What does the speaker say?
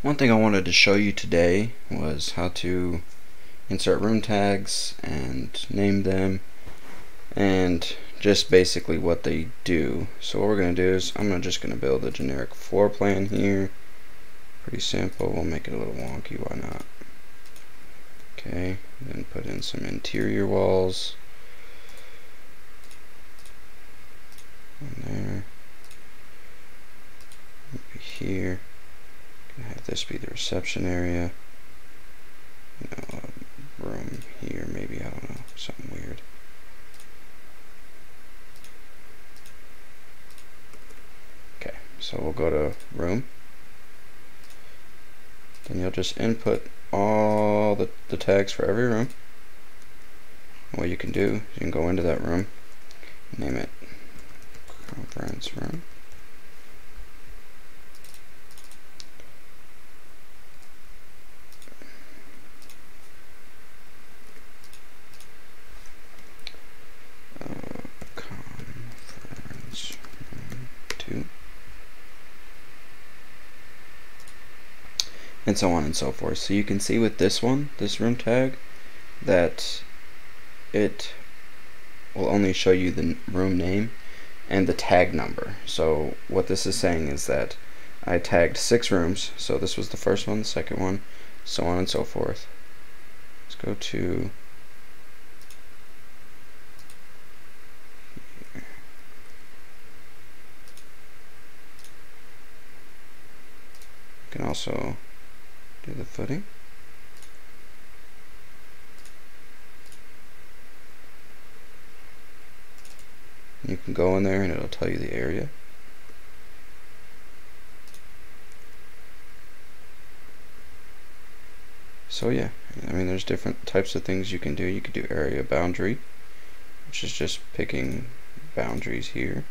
One thing I wanted to show you today was how to insert room tags and name them and just basically what they do. So what we're going to do is I'm just going to build a generic floor plan here. Pretty simple. We'll make it a little wonky. Why not? Okay. Then put in some interior walls. There. Here have this be the reception area. You know, room here, maybe, I don't know, something weird. Okay, so we'll go to room. Then you'll just input all the, the tags for every room. what you can do, you can go into that room, name it conference room. And so on and so forth. So you can see with this one, this room tag, that it will only show you the room name and the tag number. So what this is saying is that I tagged six rooms. So this was the first one, the second one, so on and so forth. Let's go to You can also do the footing. You can go in there and it'll tell you the area. So yeah, I mean there's different types of things you can do. You could do area boundary, which is just picking boundaries here.